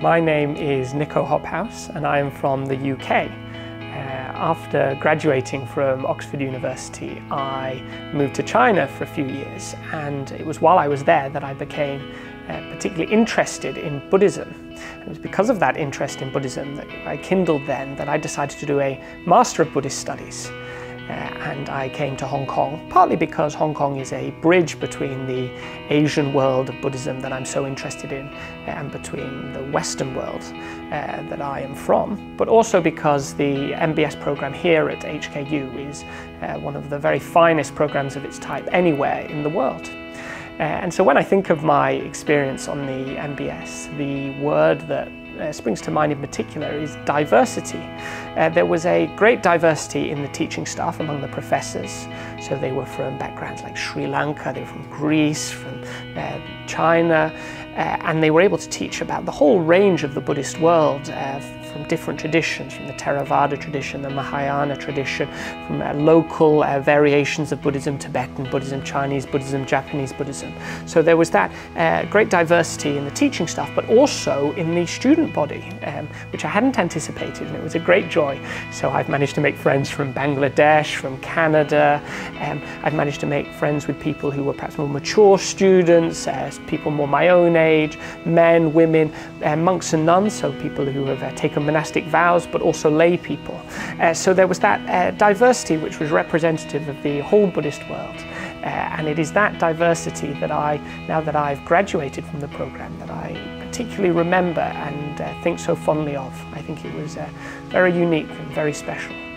My name is Nico Hobhouse and I am from the UK. Uh, after graduating from Oxford University, I moved to China for a few years and it was while I was there that I became uh, particularly interested in Buddhism. It was because of that interest in Buddhism that I kindled then that I decided to do a Master of Buddhist Studies. Uh, and I came to Hong Kong, partly because Hong Kong is a bridge between the Asian world of Buddhism that I'm so interested in uh, and between the Western world uh, that I am from, but also because the MBS program here at HKU is uh, one of the very finest programs of its type anywhere in the world. Uh, and so when I think of my experience on the MBS, the word that uh, springs to mind in particular is diversity. Uh, there was a great diversity in the teaching staff among the professors. So they were from backgrounds like Sri Lanka, they were from Greece, from uh, China, uh, and they were able to teach about the whole range of the Buddhist world uh, from different traditions, from the Theravada tradition, the Mahayana tradition, from uh, local uh, variations of Buddhism, Tibetan Buddhism, Chinese Buddhism, Japanese Buddhism. So there was that uh, great diversity in the teaching staff, but also in the student body, um, which I hadn't anticipated, and it was a great joy. So I've managed to make friends from Bangladesh, from Canada. Um, I've managed to make friends with people who were perhaps more mature students, uh, people more my own age, men, women, uh, monks and nuns, so people who have uh, taken monastic vows, but also lay people. Uh, so there was that uh, diversity which was representative of the whole Buddhist world. Uh, and it is that diversity that I, now that I've graduated from the program, that I particularly remember and uh, think so fondly of. I think it was uh, very unique and very special.